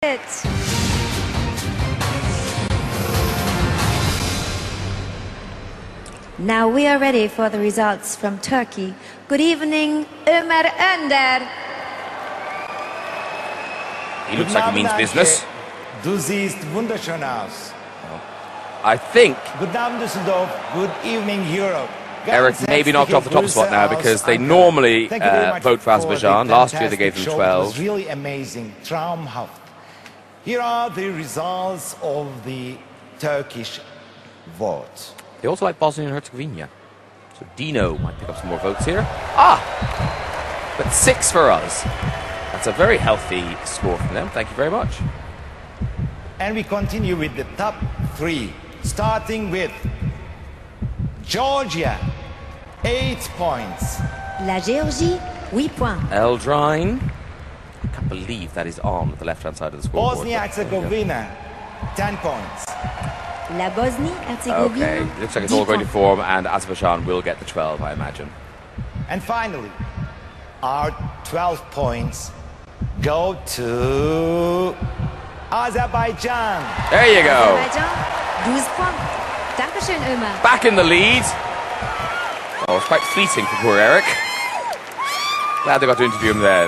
it. Now we are ready for the results from Turkey. Good evening, Ömer Önder. He looks like he means business. Du siehst wunderschön aus. I think Good Abend Düsseldorf. Good evening Europe. Eric Ganz maybe knocked off the top spot now because they normally Thank you very uh, vote for Azerbaijan. Last year they gave them fantastic was 12. really amazing. Traumhaft. Here are the results of the Turkish vote. They also like Bosnia and Herzegovina. So Dino might pick up some more votes here. Ah! But six for us. That's a very healthy score from them. Thank you very much. And we continue with the top three, starting with Georgia, eight points. La Géorgie, 8 points. Eldrine. I can't believe that is on the left hand side of the scoreboard. Bosnia-Herzegovina, 10 points. La Bosnie-Herzégovine. Okay, looks like it's all going to form, and Azerbaijan will get the 12, I imagine. And finally, our 12 points go to Azerbaijan. There you go. Azerbaijan, 12 points. Dankeschön, Ömer. Back in the lead. Oh, it's quite fleeting for poor Eric. Glad they got to interview him then.